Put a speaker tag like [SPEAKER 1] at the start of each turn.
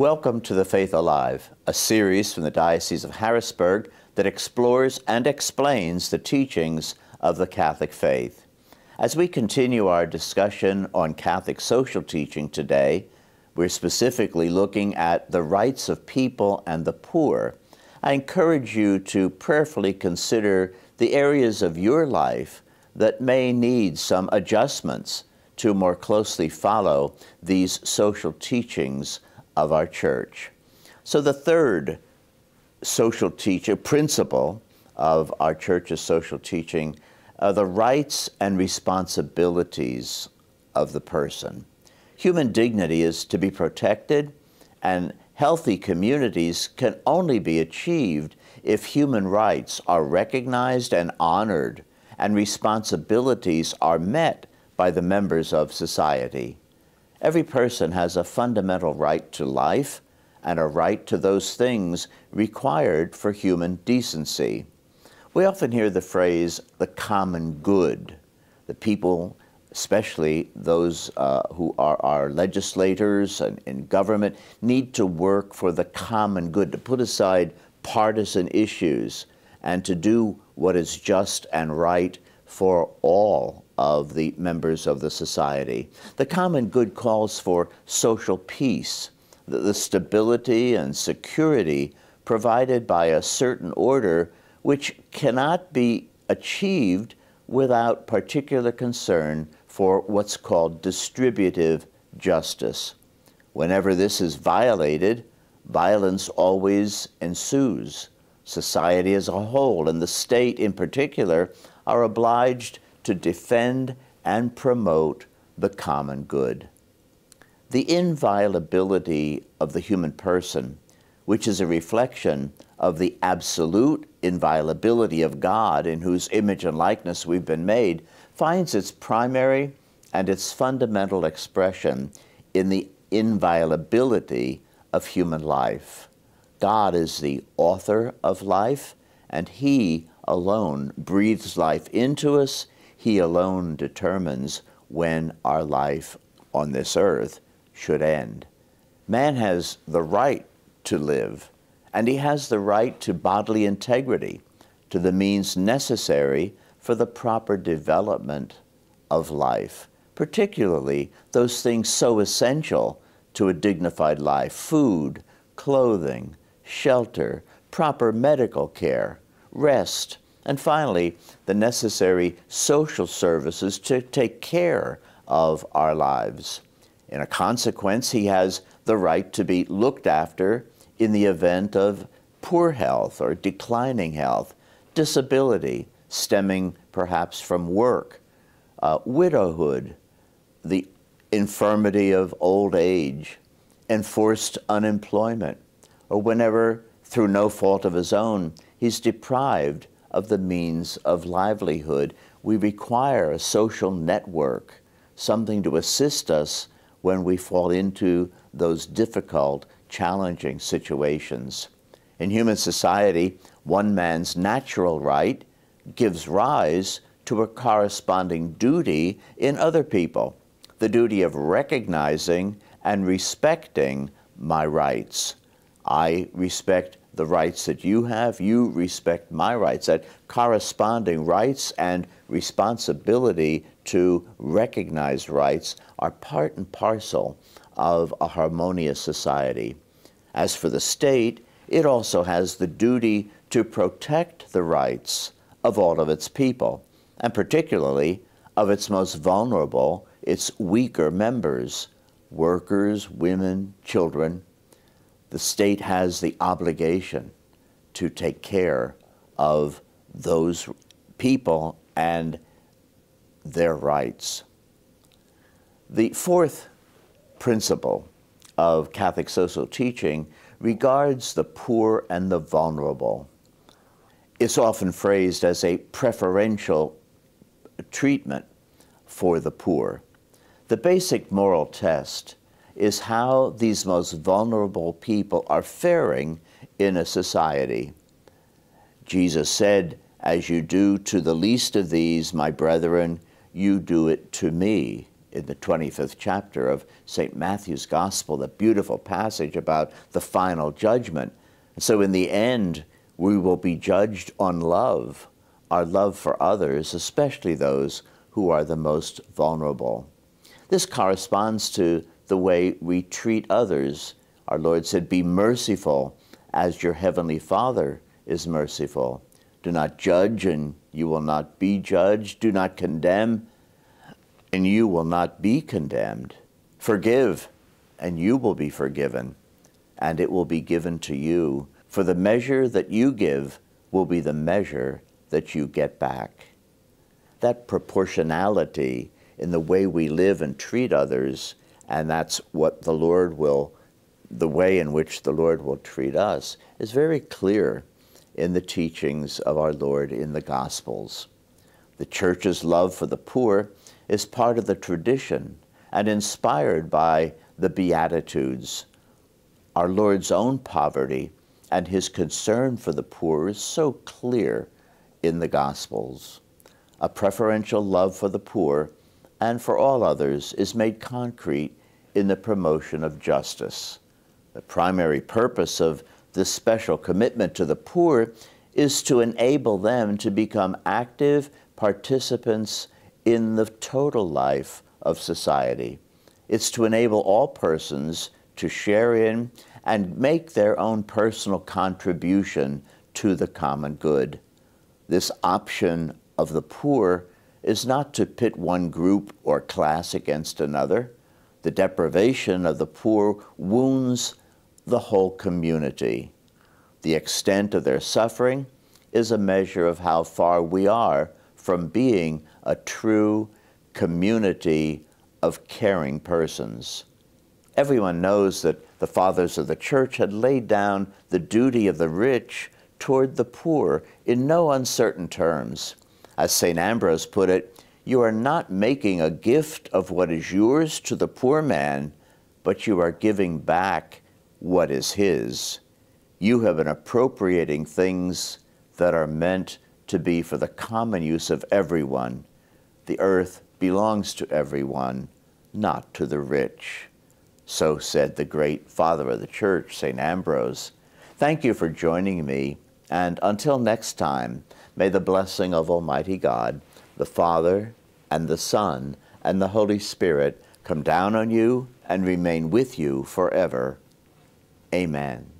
[SPEAKER 1] Welcome to The Faith Alive, a series from the Diocese of Harrisburg that explores and explains the teachings of the Catholic faith. As we continue our discussion on Catholic social teaching today, we're specifically looking at the rights of people and the poor. I encourage you to prayerfully consider the areas of your life that may need some adjustments to more closely follow these social teachings of our church. So, the third social teacher principle of our church's social teaching are the rights and responsibilities of the person. Human dignity is to be protected, and healthy communities can only be achieved if human rights are recognized and honored and responsibilities are met by the members of society. Every person has a fundamental right to life and a right to those things required for human decency. We often hear the phrase, the common good. The people, especially those uh, who are our legislators and in government, need to work for the common good, to put aside partisan issues and to do what is just and right for all of the members of the society. The common good calls for social peace, the stability and security provided by a certain order which cannot be achieved without particular concern for what's called distributive justice. Whenever this is violated, violence always ensues. Society as a whole, and the state in particular, are obliged to defend and promote the common good. The inviolability of the human person, which is a reflection of the absolute inviolability of God in whose image and likeness we've been made, finds its primary and its fundamental expression in the inviolability of human life. God is the author of life, and He alone breathes life into us he alone determines when our life on this earth should end. Man has the right to live, and he has the right to bodily integrity, to the means necessary for the proper development of life, particularly those things so essential to a dignified life food, clothing, shelter, proper medical care, rest, and finally, the necessary social services to take care of our lives. In a consequence, he has the right to be looked after in the event of poor health or declining health, disability stemming perhaps from work, uh, widowhood, the infirmity of old age, enforced unemployment, or whenever, through no fault of his own, he's deprived of the means of livelihood. We require a social network, something to assist us when we fall into those difficult, challenging situations. In human society, one man's natural right gives rise to a corresponding duty in other people, the duty of recognizing and respecting my rights. I respect the rights that you have, you respect my rights. That corresponding rights and responsibility to recognize rights are part and parcel of a harmonious society. As for the state, it also has the duty to protect the rights of all of its people, and particularly of its most vulnerable, its weaker members, workers, women, children, the state has the obligation to take care of those people and their rights. The fourth principle of Catholic social teaching regards the poor and the vulnerable. It's often phrased as a preferential treatment for the poor. The basic moral test is how these most vulnerable people are faring in a society. Jesus said, As you do to the least of these, my brethren, you do it to me. in the 25th chapter of St. Matthew's Gospel, the beautiful passage about the final judgment. So, in the end, we will be judged on love, our love for others, especially those who are the most vulnerable. This corresponds to the way we treat others. Our Lord said, Be merciful as your heavenly Father is merciful. Do not judge, and you will not be judged. Do not condemn, and you will not be condemned. Forgive, and you will be forgiven, and it will be given to you. For the measure that you give will be the measure that you get back. That proportionality in the way we live and treat others, and that's what the Lord will, the way in which the Lord will treat us, is very clear in the teachings of our Lord in the Gospels. The Church's love for the poor is part of the tradition and inspired by the Beatitudes. Our Lord's own poverty and his concern for the poor is so clear in the Gospels. A preferential love for the poor and for all others is made concrete in the promotion of justice. The primary purpose of this special commitment to the poor is to enable them to become active participants in the total life of society. It's to enable all persons to share in and make their own personal contribution to the common good. This option of the poor is not to pit one group or class against another. The deprivation of the poor wounds the whole community. The extent of their suffering is a measure of how far we are from being a true community of caring persons. Everyone knows that the fathers of the church had laid down the duty of the rich toward the poor in no uncertain terms. As St. Ambrose put it, you are not making a gift of what is yours to the poor man, but you are giving back what is his. You have been appropriating things that are meant to be for the common use of everyone. The earth belongs to everyone, not to the rich. So said the great father of the church, St. Ambrose. Thank you for joining me, and until next time, may the blessing of Almighty God, the Father, and the Son, and the Holy Spirit come down on you and remain with you forever. Amen.